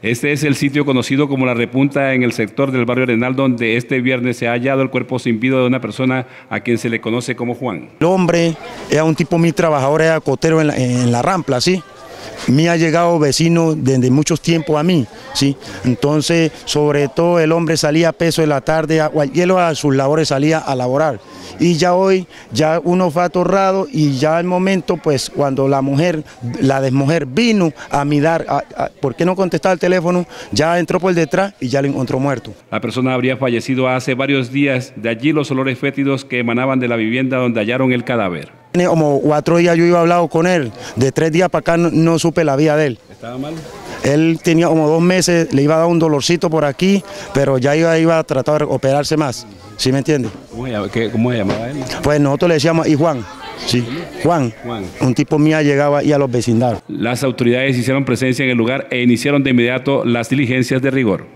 Este es el sitio conocido como La Repunta en el sector del barrio Arenal, donde este viernes se ha hallado el cuerpo sin vida de una persona a quien se le conoce como Juan. El hombre era un tipo muy trabajador, era cotero en la, rampla, ¿sí? Me ha llegado vecino desde muchos tiempos a mí, ¿sí? Entonces, sobre todo el hombre salía a peso de la tarde, a, hielo a sus labores salía a laborar. Y ya hoy, ya uno fue atorrado y ya al momento, pues cuando la mujer, la desmujer vino a mirar, a, a, ¿por qué no contestaba el teléfono? Ya entró por detrás y ya lo encontró muerto. La persona habría fallecido hace varios días, de allí los olores fétidos que emanaban de la vivienda donde hallaron el cadáver. Tiene como cuatro días yo iba hablado con él, de tres días para acá no, no supe la vida de él. ¿Estaba mal? Él tenía como dos meses, le iba a dar un dolorcito por aquí, pero ya iba, iba a tratar de operarse más, ¿sí me entiende? ¿Cómo, se- cómo se llamaba él? Pues nosotros le decíamos, y Juan, sí, Juan, Juan. un tipo mía llegaba ahí a los vecindarios. Las autoridades hicieron presencia en el lugar e iniciaron de inmediato las diligencias de rigor.